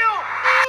Brasil!